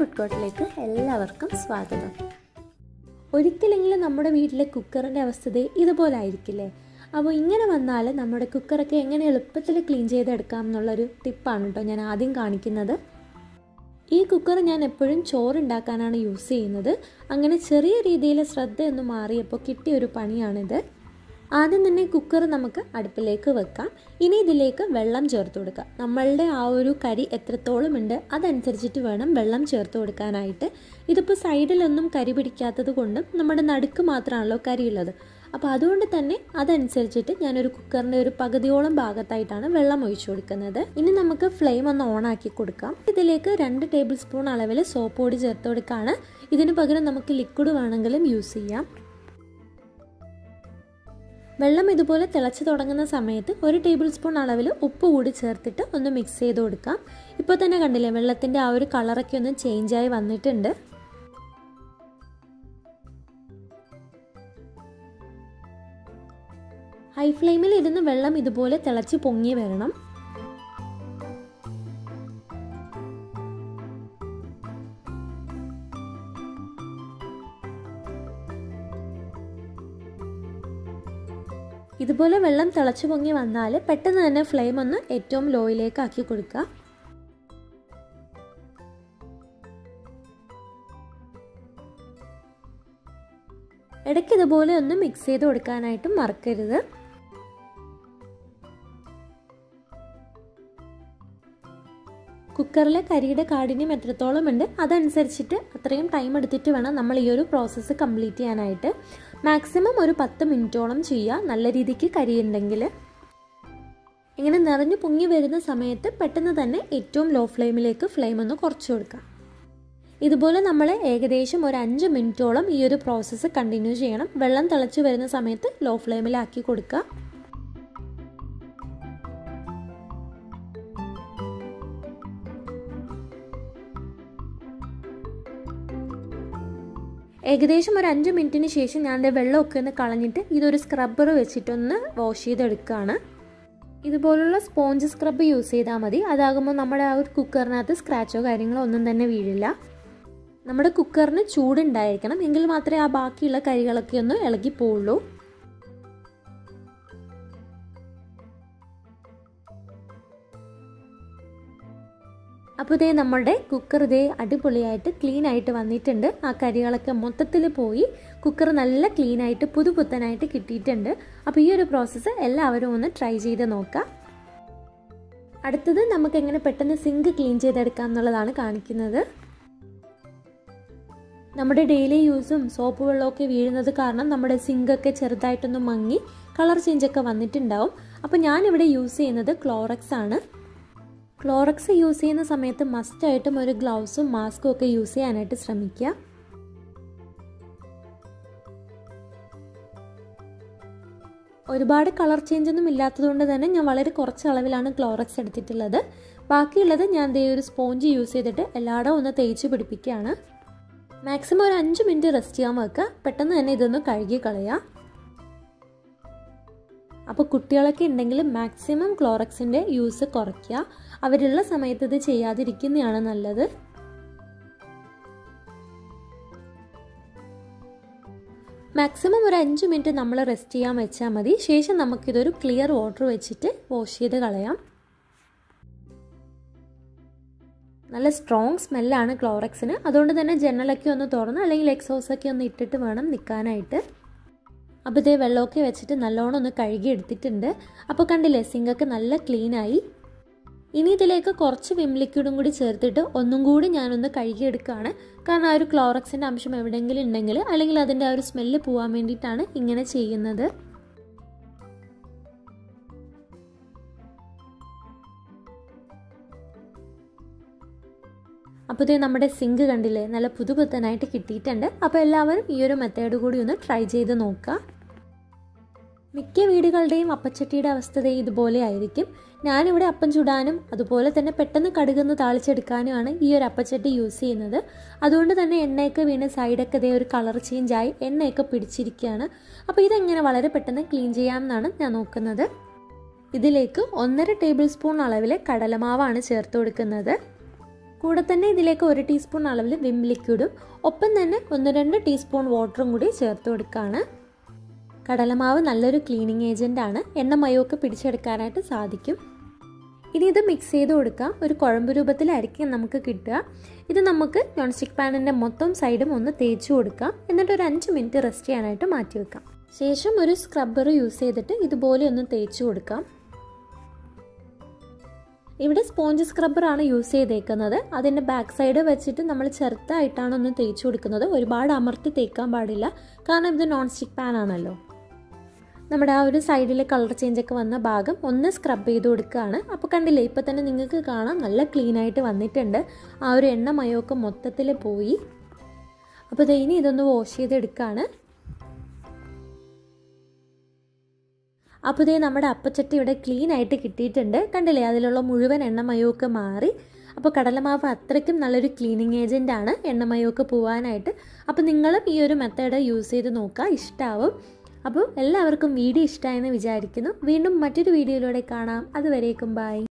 Food കോർട്ടിലേക്ക് എല്ലാവർക്കും സ്വാഗതം. ഒരിക്കലെങ്കിലും നമ്മുടെ വീട്ടിലെ കുക്കറിന്റെ അവസ്ഥ ഇതുപോലെ ആയിരിക്കില്ലേ? അപ്പോൾ ഇങ്ങനെ വന്നാൽ നമ്മുടെ കുക്കറൊക്കെ എങ്ങനെ എളുപ്പത്തിൽ ക്ലീൻ ചെയ്തെടുക്കാം എന്നുള്ളൊരു ടിപ്പാണ് കേട്ടോ ഞാൻ ആദ്യം കാണിക്കുന്നത്. ഈ കുക്കർ ഞാൻ എപ്പോഴും ചോറുണ്ടാക്കാനാണ് യൂസ് ചെയ്യുന്നത്. അങ്ങനെ ചെറിയ രീതിയിൽ ശ്രദ്ധയൊന്നും മാറിയപ്പോൾ കിട്ടിയൊരു പണിയാണിത്. ആദ്യം തന്നെ കുക്കർ നമുക്ക് അടുപ്പിലേക്ക് വെക്കാം. ഇനി ഇതിലേക്ക് വെള്ളം ചേർത്ത് കൊടുക്കുക നമ്മളുടെ ആ ഒരു കരി എത്രത്തോളം ഉണ്ട് അതനുസരിച്ചിട്ട് വേണം വെള്ളം ചേർത്ത് കൊടുക്കാനായിട്ട്. ഇതിപ്പോൾ സൈഡിലൊന്നും കരി പിടിക്കാത്തത് കൊണ്ടും നമ്മുടെ നടുക്ക് മാത്രമാണല്ലോ കരിയുള്ളത് അപ്പോൾ അതുകൊണ്ട് തന്നെ അതനുസരിച്ചിട്ട് ഞാനൊരു കുക്കറിന്റെ ഒരു പകുതിയോളം ഭാഗത്തായിട്ടാണ് വെള്ളം ഒഴിച്ചു കൊടുക്കുന്നത്. ഇനി നമുക്ക് ഫ്ലെയിം ഒന്ന് ഓൺ ആക്കി കൊടുക്കാം. ഇതിലേക്ക് രണ്ട് ടേബിൾ സ്പൂൺ അളവിൽ സോപ്പ് പൊടി ചേർത്ത് കൊടുക്കുകയാണ് ഇതിന് പകരം നമുക്ക് ലിക്വിഡ് വേണമെങ്കിലും യൂസ് ചെയ്യാം. വെള്ളം ഇതുപോലെ തിളച്ച് തുടങ്ങുന്ന സമയത്ത് ഒരു ടേബിൾ സ്പൂൺ അളവിൽ ഉപ്പ് കൂടി ചേർത്തിട്ട് ഒന്ന് മിക്സ് ചെയ്ത് കൊടുക്കാം. ഇപ്പോൾ തന്നെ കണ്ടില്ലേ വെള്ളത്തിന്റെ ആ ഒരു കളറൊക്കെ ഒന്ന് ചേഞ്ചായി വന്നിട്ടുണ്ട്. ഹൈ ഫ്ലെയിമിൽ ഇരുന്ന് വെള്ളം ഇതുപോലെ തിളച്ച് പൊങ്ങി വരണം. ഇതുപോലെ വെള്ളം തിളച്ചു പൊങ്ങി വന്നാൽ പെട്ടെന്ന് തന്നെ ഫ്ലെയിം ഒന്ന് ഏറ്റവും ലോയിലേക്ക് ആക്കി കൊടുക്കുക. ഇടയ്ക്ക് ഇതുപോലെ ഒന്ന് മിക്സ് ചെയ്ത് കൊടുക്കാനായിട്ടും മറക്കരുത്. കുക്കറിലെ കരിയുടെ കാഠിന്യം എത്രത്തോളം ഉണ്ട് അതനുസരിച്ചിട്ട് അത്രയും ടൈം എടുത്തിട്ട് വേണം നമ്മൾ ഈ ഒരു പ്രോസസ്സ് കംപ്ലീറ്റ് ചെയ്യാനായിട്ട്. മാക്സിമം ഒരു പത്ത് മിനിറ്റോളം ചെയ്യുക നല്ല രീതിക്ക് കരിയുണ്ടെങ്കിൽ ഇങ്ങനെ നിറഞ്ഞു പൊങ്ങി വരുന്ന സമയത്ത് പെട്ടെന്ന് തന്നെ ഏറ്റവും ലോ ഫ്ലെയിമിലേക്ക് ഫ്ലെയിം ഒന്ന് കുറച്ച് കൊടുക്കാം. ഇതുപോലെ നമ്മൾ ഏകദേശം ഒരു അഞ്ച് മിനിറ്റോളം ഈ ഒരു പ്രോസസ്സ് കണ്ടിന്യൂ ചെയ്യണം. വെള്ളം തിളച്ച് വരുന്ന സമയത്ത് ലോ ഫ്ലെയിമിലാക്കി കൊടുക്കുക ഏകദേശം ഒരു അഞ്ച് മിനിറ്റിന് ശേഷം ഞാൻ എന്റെ വെള്ളമൊക്കെ ഒന്ന് കളഞ്ഞിട്ട് ഇതൊരു സ്ക്രബ്ബർ വെച്ചിട്ടൊന്ന് വാഷ് ചെയ്തെടുക്കുകയാണ് ഇതുപോലുള്ള സ്പോഞ്ച് സ്ക്രബ്ബ് യൂസ് ചെയ്താൽ മതി. അതാകുമ്പോൾ നമ്മുടെ ആ ഒരു കുക്കറിനകത്ത് സ്ക്രാച്ചോ കാര്യങ്ങളോ ഒന്നും തന്നെ വീഴില്ല. നമ്മുടെ കുക്കറിന് ചൂടുണ്ടായിരിക്കണം. എങ്കിൽ മാത്രമേ ആ ബാക്കിയുള്ള കരികളൊക്കെ ഒന്ന് ഇളകി പോവുള്ളൂ. അപ്പോൾ ഇതേ നമ്മളുടെ കുക്കർ ഇതേ അടിപൊളിയായിട്ട് ക്ലീൻ ആയിട്ട് വന്നിട്ടുണ്ട്. ആ കരികളൊക്കെ മൊത്തത്തിൽ പോയി കുക്കർ നല്ല ക്ലീൻ ആയിട്ട് പുതുപുത്തനായിട്ട് കിട്ടിയിട്ടുണ്ട്. അപ്പോൾ ഈ ഒരു പ്രോസസ്സ് എല്ലാവരും ഒന്ന് ട്രൈ ചെയ്ത് നോക്കാം. അടുത്തത് നമുക്ക് എങ്ങനെ പെട്ടെന്ന് സിങ്ക് ക്ലീൻ ചെയ്തെടുക്കാം എന്നുള്ളതാണ് കാണിക്കുന്നത്. നമ്മുടെ ഡെയിലി യൂസും സോപ്പ് വെള്ളമൊക്കെ വീഴുന്നത് കാരണം നമ്മുടെ സിങ്കൊക്കെ ചെറുതായിട്ടൊന്ന് മങ്ങി കളർ ചേഞ്ചൊക്കെ വന്നിട്ടുണ്ടാവും. അപ്പോൾ ഞാനിവിടെ യൂസ് ചെയ്യുന്നത് ക്ലോറക്സ് ആണ്. ക്ലോറക്സ് യൂസ് ചെയ്യുന്ന സമയത്ത് മസ്റ്റായിട്ടും ഒരു ഗ്ലൗസും മാസ്കും ഒക്കെ യൂസ് ചെയ്യാനായിട്ട് ശ്രമിക്കുക. ഒരുപാട് കളർ ചേഞ്ച് ഒന്നും ഇല്ലാത്തതുകൊണ്ട് തന്നെ ഞാൻ വളരെ കുറച്ച് അളവിലാണ് ക്ലോറക്സ് എടുത്തിട്ടുള്ളത്. ബാക്കിയുള്ളത് ഞാൻ ദേ ഒരു സ്പോഞ്ച് യൂസ് ചെയ്തിട്ട് എല്ലായിടവും ഒന്ന് തേച്ച് പിടിപ്പിക്കുകയാണ്. മാക്സിമം ഒരു അഞ്ച് മിനിറ്റ് റെസ്റ്റ് ചെയ്യാൻ വെക്കുക. പെട്ടെന്ന് തന്നെ ഇതൊന്ന് കഴുകി കളയുക. അപ്പോൾ കുട്ടികളൊക്കെ ഉണ്ടെങ്കിൽ മാക്സിമം ക്ലോറക്സിന്റെ യൂസ് കുറയ്ക്കുക. അവരുള്ള സമയത്ത് ഇത് ചെയ്യാതിരിക്കുന്നതാണ് നല്ലത്. മാക്സിമം ഒരു അഞ്ച് മിനിറ്റ് നമ്മൾ റെസ്റ്റ് ചെയ്യാൻ വെച്ചാൽ മതി. ശേഷം നമുക്കിതൊരു ക്ലിയർ വാട്ടർ വെച്ചിട്ട് വാഷ് ചെയ്ത് കളയാം. നല്ല സ്ട്രോങ് സ്മെല്ലാണ് ക്ലോറക്സിന് അതുകൊണ്ട് തന്നെ ജനലൊക്കെ ഒന്ന് തുറന്ന് അല്ലെങ്കിൽ എക്സോസൊക്കെ ഒന്ന് ഇട്ടിട്ട് വേണം നിൽക്കാനായിട്ട്. അപ്പോൾ ഇതേ വെള്ളമൊക്കെ വെച്ചിട്ട് നല്ലോണം ഒന്ന് കഴുകി എടുത്തിട്ടുണ്ട്. അപ്പോൾ കണ്ടില്ലേ സിങ്കൊക്കെ നല്ല ക്ലീനായി ഇനി ഇതിലേക്ക് കുറച്ച് വിം ലിക്വിഡും കൂടി ചേർത്തിട്ട് ഒന്നും കൂടി ഞാനൊന്ന് കഴുകിയെടുക്കുകയാണ് കാരണം ആ ഒരു ക്ലോറക്സിന്റെ അംശം എവിടെയെങ്കിലും ഉണ്ടെങ്കിൽ അല്ലെങ്കിൽ അതിന്റെ ആ ഒരു സ്മെല്ല് പോകാൻ വേണ്ടിയിട്ടാണ് ഇങ്ങനെ ചെയ്യുന്നത്. അപ്പോൾ ഇത് നമ്മുടെ സിങ്ക് കണ്ടില്ലേ? നല്ല പുതുപുത്തനായിട്ട് കിട്ടിയിട്ടുണ്ട്. അപ്പോൾ എല്ലാവരും ഈ ഒരു മെത്തേഡ് കൂടി ഒന്ന് ട്രൈ ചെയ്ത് നോക്കുക മിക്ക വീടുകളുടെയും അപ്പച്ചട്ടിയുടെ അവസ്ഥ ഇതുപോലെ ആയിരിക്കും. ഞാനിവിടെ അപ്പം ചുടാനും അതുപോലെ തന്നെ പെട്ടെന്ന് കടുകുന്ന് താളിച്ചെടുക്കാനുമാണ് ഈ ഒരു അപ്പച്ചട്ടി യൂസ് ചെയ്യുന്നത്. അതുകൊണ്ട് തന്നെ എണ്ണയൊക്കെ വീണ് സൈഡൊക്കെ ഇതേ ഒരു കളർ ചേഞ്ചായി എണ്ണയൊക്കെ പിടിച്ചിരിക്കുകയാണ്. അപ്പോൾ ഇതെങ്ങനെ വളരെ പെട്ടെന്ന് ക്ലീൻ ചെയ്യാമെന്നാണ് ഞാൻ നോക്കുന്നത്. ഇതിലേക്ക് ഒന്നര ടേബിൾ സ്പൂൺ അളവിലെ കടലമാവാണ് ചേർത്ത് കൊടുക്കുന്നത്. കൂടെ തന്നെ ഇതിലേക്ക് ഒരു ടീസ്പൂൺ അളവിൽ വിം ലിക്വിഡും ഒപ്പം തന്നെ ഒന്ന് രണ്ട് ടീസ്പൂൺ വാട്ടറും കൂടി ചേർത്ത് കൊടുക്കുകയാണ് കടലമാവ് നല്ലൊരു ക്ലീനിങ് ഏജന്റ് ആണ് എണ്ണ മയമൊക്കെ പിടിച്ചെടുക്കാനായിട്ട് സാധിക്കും. ഇനി ഇത് മിക്സ് ചെയ്ത് കൊടുക്കാം. ഒരു കുഴമ്പ് രൂപത്തിലായിരിക്കും നമുക്ക് കിട്ടുക. ഇത് നമുക്ക് നോൺ സ്റ്റിക്ക് പാനിന്റെ മൊത്തം സൈഡും ഒന്ന് തേച്ച് കൊടുക്കാം. എന്നിട്ട് ഒരു അഞ്ച് മിനിറ്റ് റെസ്റ്റ് ചെയ്യാനായിട്ട് മാറ്റി വെക്കാം ശേഷം ഒരു സ്ക്രബ്ബർ യൂസ് ചെയ്തിട്ട് ഇതുപോലെ ഒന്ന് തേച്ച് കൊടുക്കാം. ഇവിടെ സ്പോഞ്ച് സ്ക്രബ്ബറാണ് യൂസ് ചെയ്തേക്കുന്നത്. അതിന്റെ ബാക്ക് സൈഡ് വെച്ചിട്ട് നമ്മൾ ചെറുതായിട്ടാണ് ഒന്ന് തേച്ച് കൊടുക്കുന്നത്. ഒരുപാട് അമർത്തി തേക്കാൻ പാടില്ല. കാരണം ഇത് നോൺ സ്റ്റിക്ക് പാൻ ആണല്ലോ. നമ്മുടെ ആ ഒരു സൈഡിലെ കളർ ചേഞ്ച് ഒക്കെ വന്ന ഭാഗം ഒന്ന് സ്ക്രബ് ചെയ്ത് കൊടുക്കുകയാണ്. അപ്പോൾ കണ്ടില്ലേ ഇപ്പോൾ തന്നെ നിങ്ങൾക്ക് കാണാം. നല്ല ക്ലീനായിട്ട് വന്നിട്ടുണ്ട്. ആ ഒരു എണ്ണ മയമൊക്കെ മൊത്തത്തിൽ പോയി അപ്പോൾ ഇനി ഇതൊന്ന് വാഷ് ചെയ്തെടുക്കുകയാണ് അപ്പോൾ ഇതേ നമ്മുടെ അപ്പച്ചട്ടി ഇവിടെ ക്ലീൻ ആയിട്ട് കിട്ടിയിട്ടുണ്ട്. കണ്ടില്ലേ? അതിലുള്ള മുഴുവൻ എണ്ണമയമൊക്കെ മാറി. അപ്പോൾ കടലമാവ് അത്രയ്ക്കും നല്ലൊരു ക്ലീനിങ് ഏജന്റ് ആണ്. എണ്ണമയമൊക്കെ പോകാനായിട്ട് അപ്പോൾ നിങ്ങളും ഈ ഒരു മെത്തേഡ് യൂസ് ചെയ്ത് നോക്കുക ഇഷ്ടമാവും അപ്പോൾ എല്ലാവർക്കും വീഡിയോ ഇഷ്ടമായെന്ന് വിചാരിക്കുന്നു. വീണ്ടും മറ്റൊരു വീഡിയോയിലൂടെ കാണാം. അതുവരേക്കും ബൈ